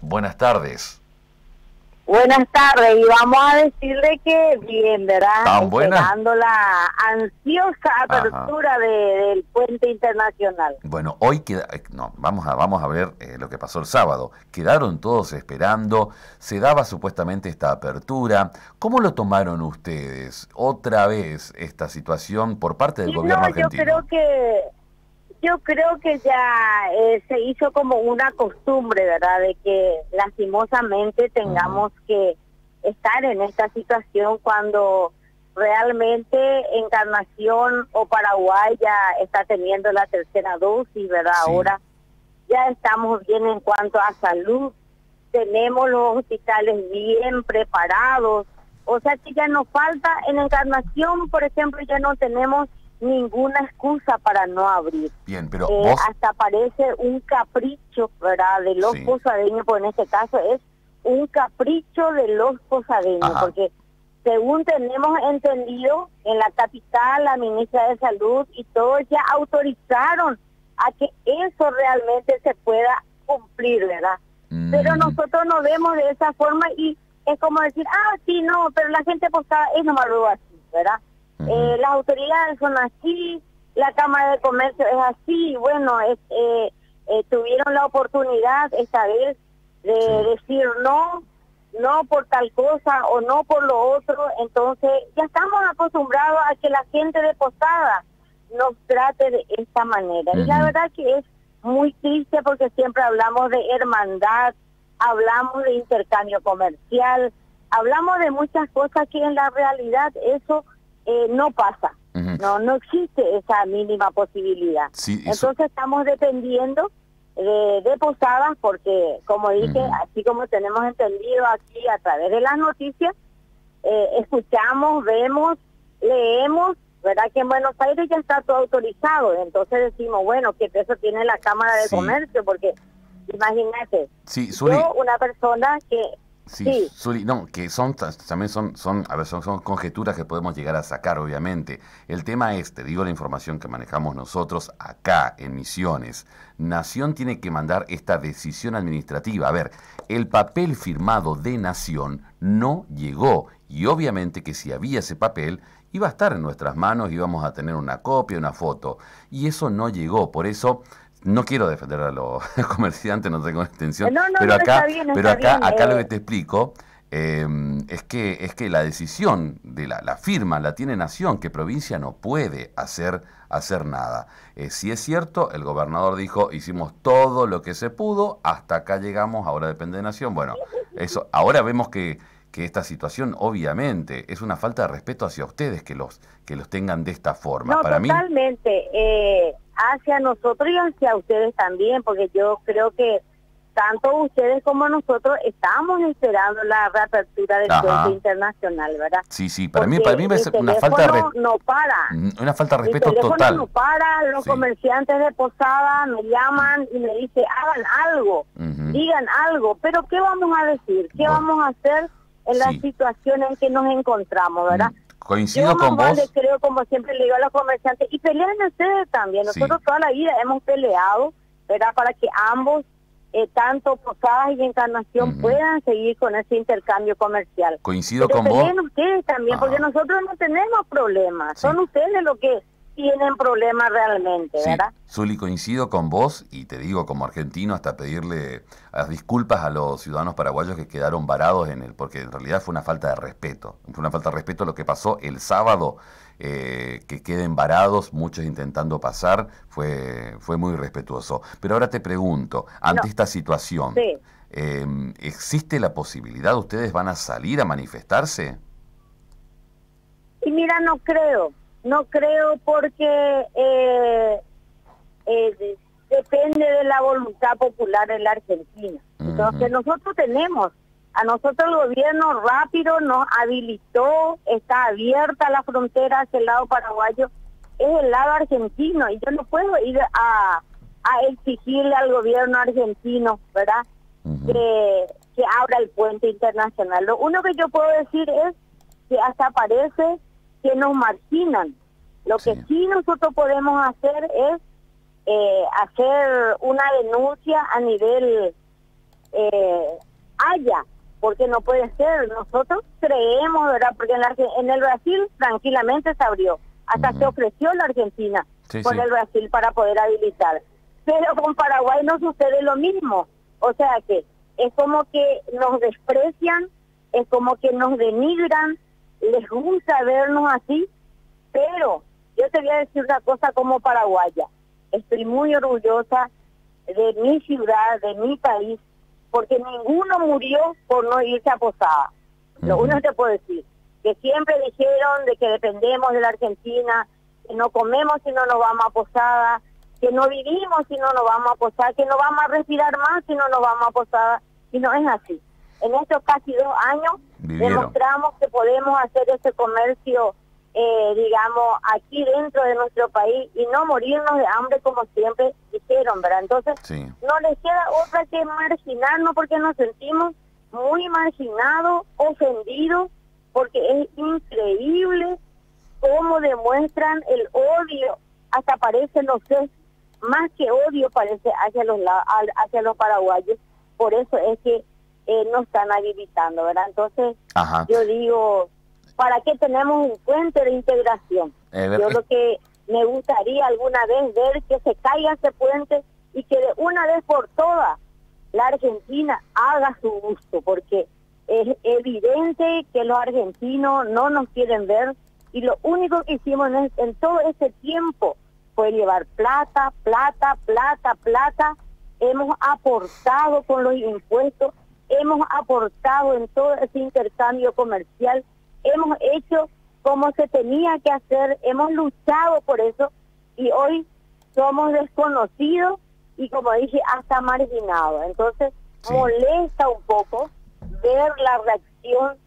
Buenas tardes. Buenas tardes, y vamos a decirle que bien, ¿verdad? ¿Tan buena? Esperando la ansiosa apertura de- del puente internacional. Bueno, hoy queda, eh, no, vamos a vamos a ver eh, lo que pasó el sábado. Quedaron todos esperando, se daba supuestamente esta apertura. ¿Cómo lo tomaron ustedes otra vez esta situación por parte del Y gobierno no, yo argentino? creo que yo creo que ya eh, se hizo como una costumbre, ¿verdad? De que lastimosamente tengamos que estar en esta situación cuando realmente Encarnación o Paraguay ya está teniendo la tercera dosis, ¿verdad? Sí. Ahora ya estamos bien en cuanto a salud, tenemos los hospitales bien preparados, o sea que ya nos falta en Encarnación, por ejemplo, ya no tenemos ninguna excusa para no abrir. Bien, pero Eh, vos hasta parece un capricho, ¿verdad? De los Sí. posadeños, pues en este caso es un capricho de los posadeños, Ajá. porque según tenemos entendido, en la capital, la ministra de Salud y todos ya autorizaron a que eso realmente se pueda cumplir, ¿verdad? Pero mm, nosotros no vemos de esa forma y es como decir, ah, sí, no, pero la gente posada es nomás así, ¿verdad? Eh, las autoridades son así, la Cámara de Comercio es así, bueno, es, eh, eh, tuvieron la oportunidad esta vez de Sí. decir no, no por tal cosa o no por lo otro, entonces ya estamos acostumbrados a que la gente de posada nos trate de esta manera. Y la verdad que es muy triste porque siempre hablamos de hermandad, hablamos de intercambio comercial, hablamos de muchas cosas que en la realidad eso eh, no pasa. No, no existe esa mínima posibilidad. Sí, eso- Entonces estamos dependiendo de, de posadas porque, como dije, así como tenemos entendido aquí a través de las noticias, eh, escuchamos, vemos, leemos, ¿verdad? Que en Buenos Aires ya está todo autorizado. Entonces decimos, bueno, ¿qué peso tiene la Cámara de Sí. Comercio? Porque imagínate, sí, Zuli, yo, una persona que... Sí, Sí. No, que son ta- también son, son, a ver, son, son conjeturas que podemos llegar a sacar, obviamente. El tema es, te digo la información que manejamos nosotros acá en Misiones. Nación tiene que mandar esta decisión administrativa. A ver, el papel firmado de Nación no llegó. Y obviamente que si había ese papel, iba a estar en nuestras manos, íbamos a tener una copia, una foto. Y eso no llegó. Por eso no quiero defender a los comerciantes, no tengo intención. No, no, pero no, acá, bien, pero acá, bien, acá lo eh. que te explico eh, es que es que la decisión de la, la firma la tiene Nación, que provincia no puede hacer hacer nada. Eh, si es cierto, el gobernador dijo hicimos todo lo que se pudo, hasta acá llegamos, ahora depende de Nación. Bueno, eso ahora vemos que que esta situación obviamente es una falta de respeto hacia ustedes que los que los tengan de esta forma. No, Para mí totalmente. Eh, hacia nosotros y hacia ustedes también, porque yo creo que tanto ustedes como nosotros estamos esperando la reapertura del puente internacional, ¿verdad? sí, sí, para mí para mí me una falta de no para. una falta de respeto teléfono total. no para, los Sí. comerciantes de Posada me llaman y me dicen, hagan algo, digan algo, pero ¿qué vamos a decir? ¿Qué Bueno. vamos a hacer en la Sí. situación en que nos encontramos, verdad? Coincido Yo con vos. le creo, como siempre le digo a los comerciantes, y pelean ustedes también. Sí. Nosotros toda la vida hemos peleado, ¿verdad? Para que ambos, eh, tanto Posadas y Encarnación, puedan seguir con ese intercambio comercial. Coincido Pero con vos. peleen ustedes también, Ajá. porque nosotros no tenemos problemas. Sí. Son ustedes los que tienen problemas realmente, Sí, ¿verdad? Zuli, coincido con vos y te digo como argentino hasta pedirle las disculpas a los ciudadanos paraguayos que quedaron varados en el, porque en realidad fue una falta de respeto. Fue una falta de respeto lo que pasó el sábado, eh, que queden varados, muchos intentando pasar, fue, fue muy respetuoso. Pero ahora te pregunto, ante No. esta situación, Sí. eh, ¿existe la posibilidad, ustedes van a salir a manifestarse? Y mira, no creo, no creo porque eh, eh, de- depende de la voluntad popular en la Argentina. Entonces nosotros tenemos, a nosotros el gobierno rápido nos habilitó, está abierta la frontera hacia el lado paraguayo, es el lado argentino y yo no puedo ir a, a exigirle al gobierno argentino, ¿verdad? Que abra el puente internacional. Lo único que yo puedo decir es que hasta parece que nos marginan. Lo que Sí. nosotros podemos hacer es eh, hacer una denuncia a nivel eh, haya, porque no puede ser. Nosotros creemos, ¿verdad? Porque en, el Brasil tranquilamente se abrió. Hasta se ofreció la Argentina con el Brasil para poder habilitar. Pero con Paraguay no sucede lo mismo. O sea que es como que nos desprecian, es como que nos denigran, les gusta vernos así, pero yo te voy a decir una cosa como paraguaya. Estoy muy orgullosa de mi ciudad, de mi país, porque ninguno murió por no irse a Posada. Lo único que te puedo decir, que siempre dijeron de que dependemos de la Argentina, que no comemos si no nos vamos a Posada, que no vivimos si no nos vamos a Posada, que no vamos a respirar más si no nos vamos a Posada, y no es así. En estos casi dos años demostramos que podemos hacer ese comercio eh, digamos, aquí dentro de nuestro país y no morirnos de hambre como siempre dijeron, ¿verdad? Entonces, no les queda otra que marginarnos porque nos sentimos muy marginados, ofendidos, porque es increíble cómo demuestran el odio, hasta parece, no sé, más que odio parece hacia los, hacia los paraguayos, por eso es que eh, no están habilitando, ¿verdad? Entonces, yo digo, ¿para qué tenemos un puente de integración? Eh, Yo lo que me gustaría alguna vez ver que se caiga ese puente y que de una vez por todas la Argentina haga su gusto, porque es evidente que los argentinos no nos quieren ver y lo único que hicimos en, en todo ese tiempo fue llevar plata, plata, plata, plata. Hemos aportado con los impuestos, hemos aportado en todo ese intercambio comercial hemos hecho como se tenía que hacer, hemos luchado por eso y hoy somos desconocidos y como dije, hasta marginados. Entonces, molesta un poco ver la reacción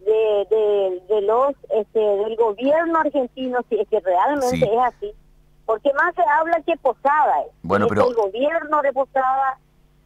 de, de, los este, del gobierno argentino, si es que realmente es así, porque más se habla que Posada es. Bueno, pero... el gobierno de Posada,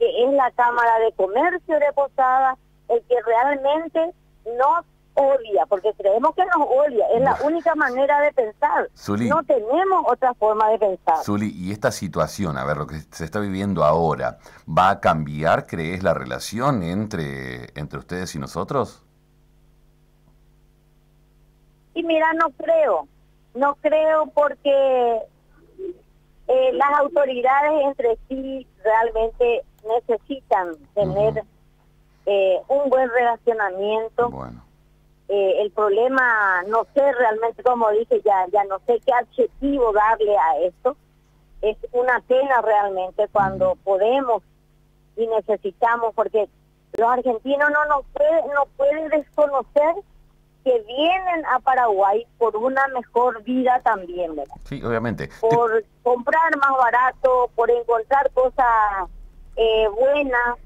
que es la Cámara de Comercio de Posada, el que realmente no odia, porque creemos que nos odia, es la única manera de pensar. no tenemos otra forma de pensar. Zuli, y esta situación, a ver, lo que se está viviendo ahora, ¿va a cambiar, crees, la relación entre, entre ustedes y nosotros? Y mira, no creo, no creo porque eh, las autoridades entre sí realmente necesitan tener eh, un buen relacionamiento. Bueno eh, el problema, no sé realmente, como dije, ya, ya no sé qué adjetivo darle a esto. Es una pena realmente cuando podemos y necesitamos, porque los argentinos no nos pueden, no pueden desconocer que vienen a Paraguay por una mejor vida también, ¿verdad? Sí, obviamente. Por comprar más barato, por encontrar cosas eh, buenas,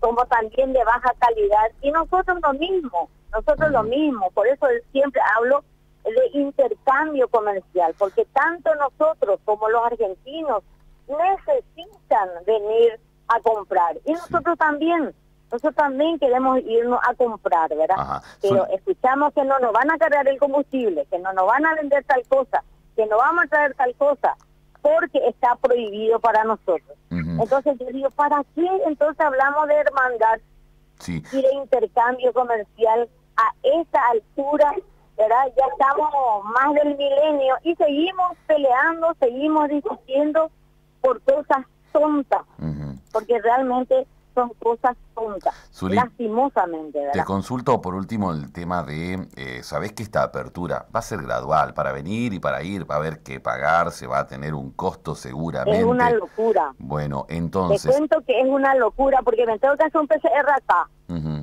como también de baja calidad. Y nosotros lo mismo. Nosotros lo mismo, por eso siempre hablo de intercambio comercial, porque tanto nosotros como los argentinos necesitan venir a comprar. Y nosotros también, nosotros también queremos irnos a comprar, ¿verdad? Pero escuchamos que no nos van a cargar el combustible, que no nos van a vender tal cosa, que no vamos a traer tal cosa, porque está prohibido para nosotros. Entonces yo digo, ¿para qué entonces hablamos de hermandad y de intercambio comercial a esa altura, ¿verdad? Ya estamos más del milenio y seguimos peleando, seguimos discutiendo por cosas tontas, porque realmente son cosas tontas, lastimosamente. ¿verdad? Te consulto por último el tema de, eh, ¿sabés que esta apertura va a ser gradual para venir y para ir? Va a haber que pagar, se va a tener un costo seguramente. Es una locura. Bueno, entonces... Te cuento que es una locura porque me tengo que hacer un PCR acá,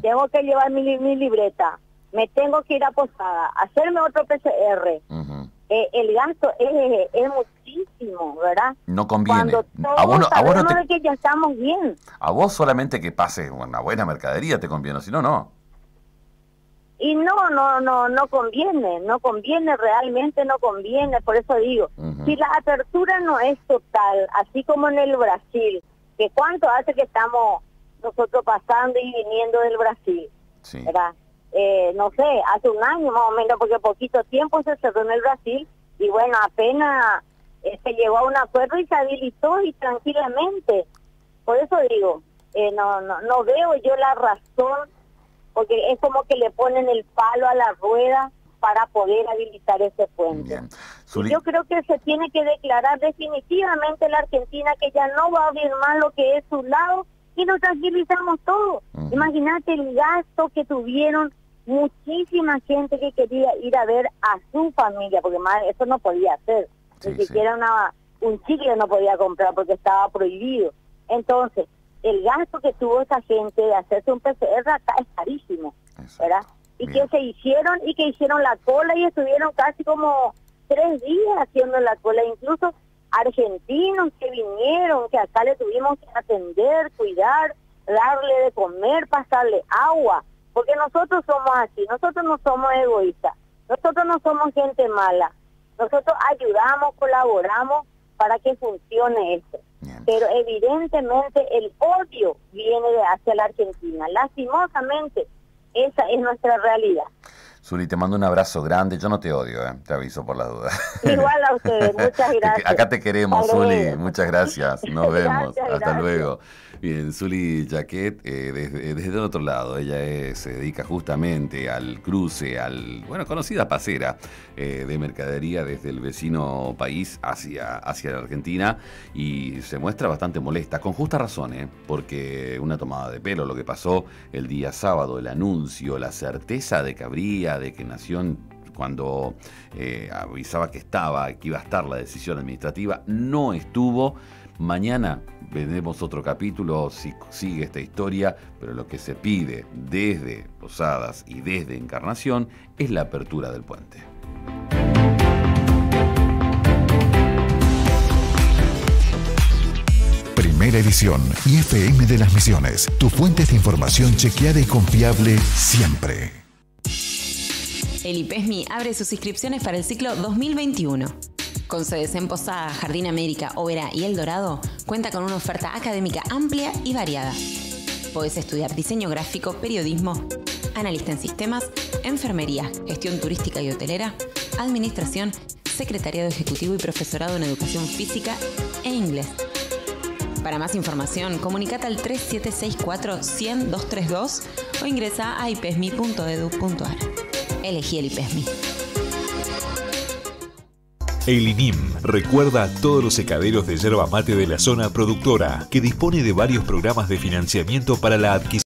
tengo que llevar mi, mi libreta, me tengo que ir a Posada, hacerme otro PCR. Eh, el gasto es, es, muchísimo, ¿verdad? No conviene. Cuando a vos, a vos no te... que ya estamos bien. A vos solamente que pase una buena mercadería te conviene, si no, no. Y no, no, no, no conviene, no conviene, realmente no conviene, por eso digo, si la apertura no es total, así como en el Brasil, que cuánto hace que estamos nosotros pasando y viniendo del Brasil, sí. ¿verdad? Eh, no sé, hace un año más o menos, porque poquito tiempo se cerró en el Brasil y bueno, apenas eh, se llegó a un acuerdo y se habilitó y tranquilamente. Por eso digo, eh, no, no, no veo yo la razón, porque es como que le ponen el palo a la rueda para poder habilitar ese puente. Yo creo que se tiene que declarar definitivamente la Argentina que ya no va a abrir más lo que es su lado y nos tranquilizamos todos. Imagínate el gasto que tuvieron muchísima gente que quería ir a ver a su familia, porque más eso no podía hacer. Ni siquiera una un chicle no podía comprar porque estaba prohibido. Entonces, el gasto que tuvo esa gente de hacerse un PCR acá es carísimo, ¿verdad? y que se hicieron y que hicieron la cola y estuvieron casi como tres días haciendo la cola, incluso argentinos que vinieron, que acá le tuvimos que atender, cuidar, darle de comer, pasarle agua, porque nosotros somos así, nosotros no somos egoístas, nosotros no somos gente mala, nosotros ayudamos, colaboramos para que funcione esto. Pero evidentemente el odio viene de hacia la Argentina. Lastimosamente, esa es nuestra realidad. Zuli, te mando un abrazo grande. Yo no te odio, ¿eh? te aviso por la duda. Igual a ustedes, muchas gracias. Acá te queremos, Zuli. Muchas gracias. Nos vemos. Hasta luego. Bien, Zuli Jaquet, eh, desde, desde, el otro lado, ella se dedica justamente al cruce, al, bueno, conocida pasera eh, de mercadería desde el vecino país hacia, hacia la Argentina y se muestra bastante molesta, con justa razón, ¿eh? porque una tomada de pelo, lo que pasó el día sábado, el anuncio, la certeza de que habría, de que Nación cuando eh, avisaba que estaba, que iba a estar la decisión administrativa, no estuvo. Mañana veremos otro capítulo si sigue esta historia, pero lo que se pide desde Posadas y desde Encarnación es la apertura del puente. Primera edición IFM de las Misiones, tu fuente de información chequeada y confiable siempre. El IPESMI abre sus inscripciones para el ciclo 2021 con sedes en Posada, Jardín América, Oberá y El Dorado, cuenta con una oferta académica amplia y variada. Puedes estudiar diseño gráfico, periodismo, analista en sistemas, enfermería, gestión turística y hotelera, administración, secretariado ejecutivo y profesorado en educación física e inglés. Para más información, comunicate al 3764 100232 o ingresa a ipesmi.edu.ar. Elegí el IPESMI. El INIM recuerda a todos los secaderos de yerba mate de la zona productora, que dispone de varios programas de financiamiento para la adquisición